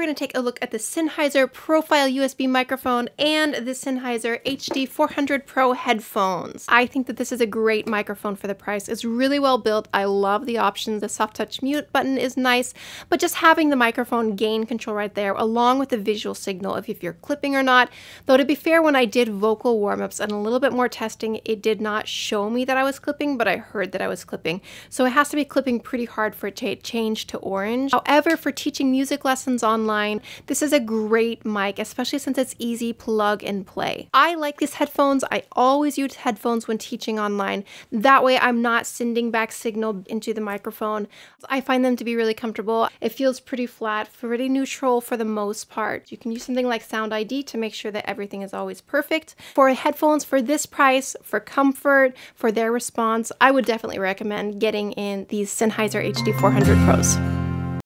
We're going to take a look at the Sennheiser Profile USB microphone and the Sennheiser HD 400 Pro headphones. I think that this is a great microphone for the price. It's really well built. I love the options. The soft touch mute button is nice, but just having the microphone gain control right there along with the visual signal of if you're clipping or not. Though to be fair, when I did vocal warm-ups and a little bit more testing, it did not show me that I was clipping, but I heard that I was clipping. So it has to be clipping pretty hard for it to change to orange. However, for teaching music lessons online, online. This is a great mic, especially since it's easy plug and play. I like these headphones. I always use headphones when teaching online. That way I'm not sending back signal into the microphone. I find them to be really comfortable. It feels pretty flat, pretty neutral for the most part. You can use something like Sound ID to make sure that everything is always perfect. For headphones for this price, for comfort, for their response, I would definitely recommend getting in these Sennheiser HD 400 Pros.